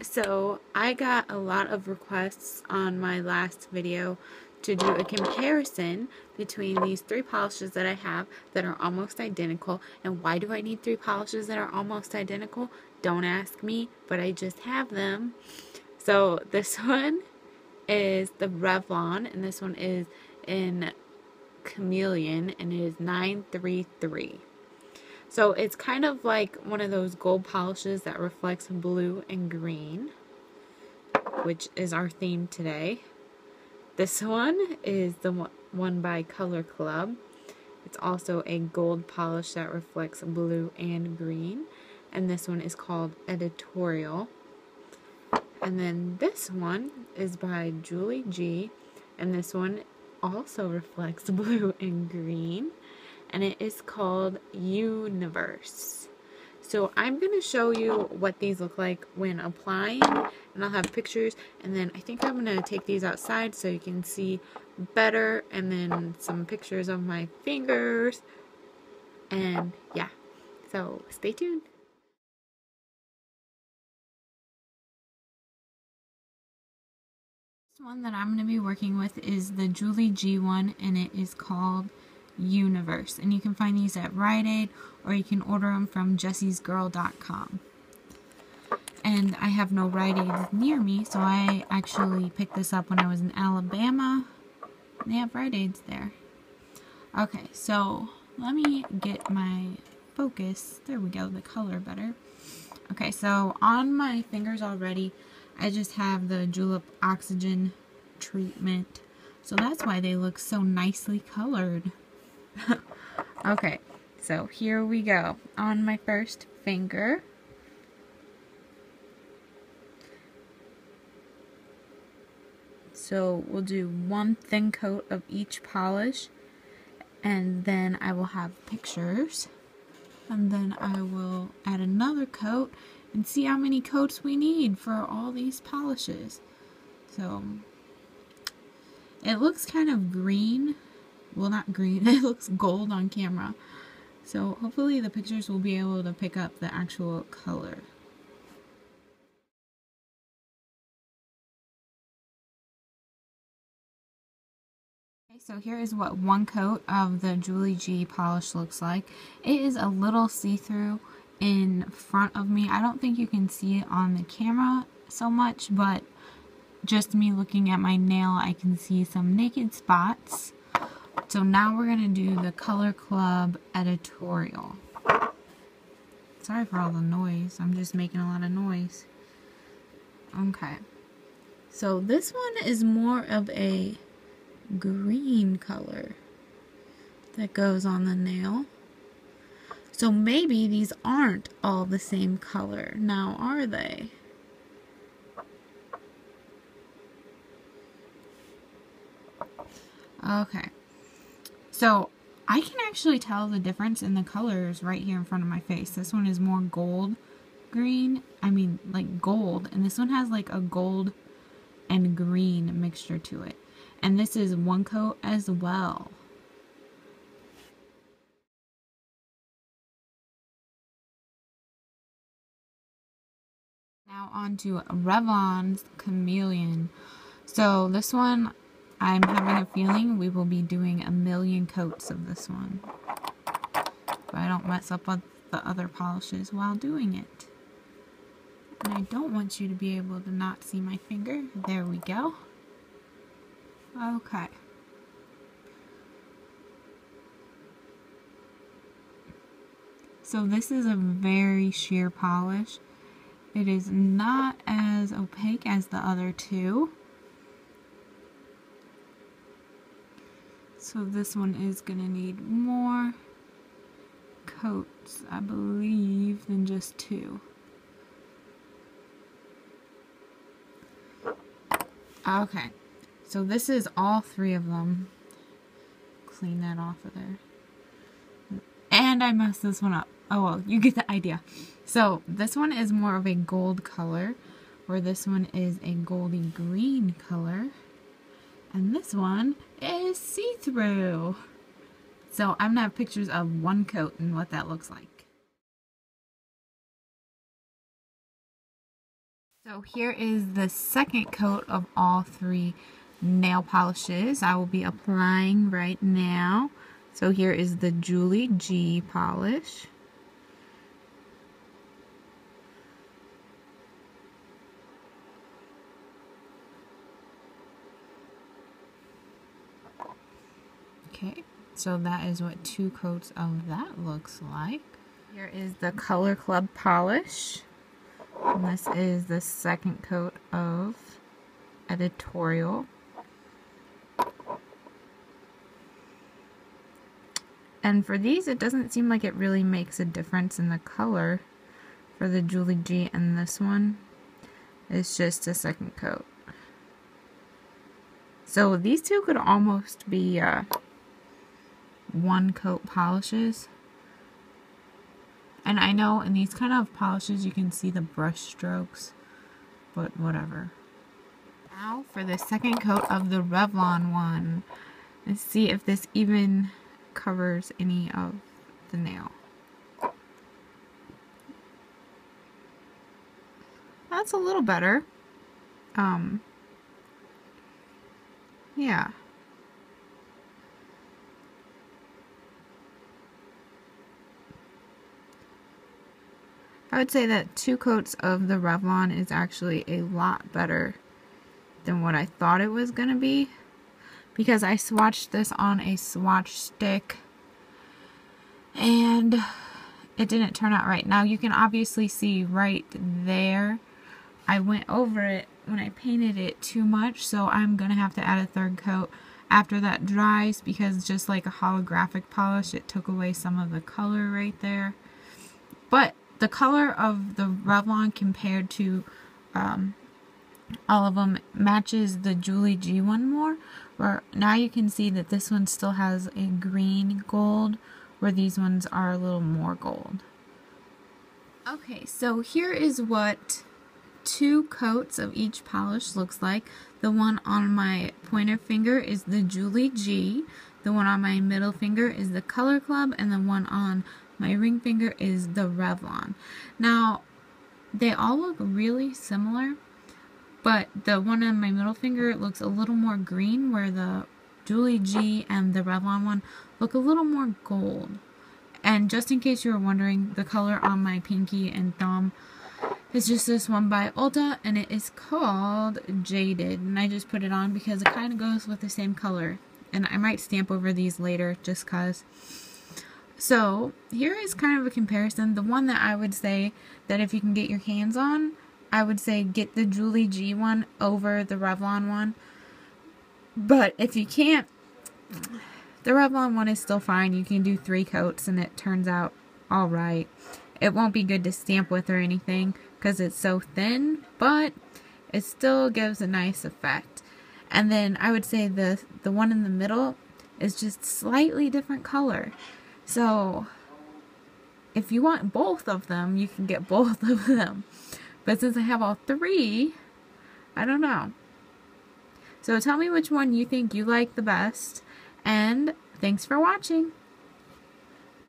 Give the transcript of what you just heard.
So I got a lot of requests on my last video to do a comparison between these three polishes that I have that are almost identical. And why do I need three polishes that are almost identical? Don't ask me, but I just have them. So this one is the Revlon, and this one is in Chameleon, and it is 933. So it's kind of like one of those gold polishes that reflects blue and green, which is our theme today. This one is the one by Color Club. It's also a gold polish that reflects blue and green. And this one is called Editorial. And then this one is by Julie G. And this one also reflects blue and green and it is called Universe. So I'm going to show you what these look like when applying and I'll have pictures and then I think I'm going to take these outside so you can see better and then some pictures of my fingers and yeah so stay tuned. This one that I'm going to be working with is the Julie G one and it is called Universe. And you can find these at Rite Aid or you can order them from jessiesgirl.com. And I have no Rite Aid near me, so I actually picked this up when I was in Alabama. They have Rite Aids there. Okay, so let me get my focus. There we go, the color better. Okay, so on my fingers already, I just have the Julep Oxygen treatment. So that's why they look so nicely colored. okay, so here we go. On my first finger. So we'll do one thin coat of each polish and then I will have pictures and then I will add another coat and see how many coats we need for all these polishes. So it looks kind of green well not green, it looks gold on camera. So hopefully the pictures will be able to pick up the actual color. So here is what one coat of the Julie G polish looks like. It is a little see-through in front of me. I don't think you can see it on the camera so much, but just me looking at my nail, I can see some naked spots. So now we're going to do the Color Club editorial. Sorry for all the noise. I'm just making a lot of noise. Okay. So this one is more of a green color that goes on the nail. So maybe these aren't all the same color. Now, are they? Okay. So I can actually tell the difference in the colors right here in front of my face. This one is more gold green. I mean, like gold. And this one has like a gold and green mixture to it. And this is one coat as well. Now on to Revlon's Chameleon. So this one I'm having a feeling we will be doing a million coats of this one. But I don't mess up with the other polishes while doing it. And I don't want you to be able to not see my finger. There we go. Okay. So this is a very sheer polish. It is not as opaque as the other two. So this one is going to need more coats, I believe, than just two. Okay, so this is all three of them. Clean that off of there. And I messed this one up. Oh well, you get the idea. So this one is more of a gold color, where this one is a goldy green color. And this one is see-through. So I'm going to have pictures of one coat and what that looks like. So here is the second coat of all three nail polishes I will be applying right now. So here is the Julie G polish. Okay, so that is what two coats of that looks like. Here is the Color Club polish. And this is the second coat of editorial. And for these, it doesn't seem like it really makes a difference in the color for the Julie G and this one. It's just a second coat. So these two could almost be uh, one coat polishes. And I know in these kind of polishes you can see the brush strokes, but whatever. Now for the second coat of the Revlon one. Let's see if this even covers any of the nail. That's a little better. Um, yeah. I would say that two coats of the Revlon is actually a lot better than what I thought it was going to be. Because I swatched this on a swatch stick. And it didn't turn out right. Now you can obviously see right there. I went over it when I painted it too much. So I'm going to have to add a third coat after that dries. Because just like a holographic polish, it took away some of the color right there. But the color of the Revlon compared to um, all of them matches the Julie G one more. Where now you can see that this one still has a green gold, where these ones are a little more gold. Okay, so here is what two coats of each polish looks like. The one on my pointer finger is the Julie G. The one on my middle finger is the Color Club, and the one on my ring finger is the Revlon. Now, they all look really similar, but the one on my middle finger looks a little more green, where the Julie G and the Revlon one look a little more gold. And just in case you were wondering, the color on my pinky and thumb is just this one by Ulta, and it is called Jaded. And I just put it on because it kind of goes with the same color. And I might stamp over these later just because. So here is kind of a comparison. The one that I would say that if you can get your hands on, I would say get the Julie G one over the Revlon one. But if you can't, the Revlon one is still fine. You can do three coats and it turns out alright. It won't be good to stamp with or anything because it's so thin, but it still gives a nice effect. And then I would say the the one in the middle is just slightly different color. So, if you want both of them, you can get both of them. But since I have all three, I don't know. So tell me which one you think you like the best. And thanks for watching.